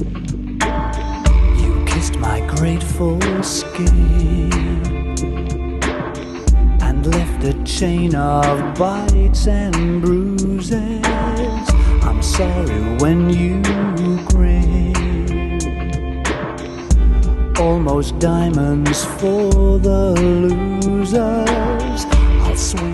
You kissed my grateful skin and left a chain of bites and bruises. I'm sorry when you grin. Almost diamonds for the losers. I'll swim.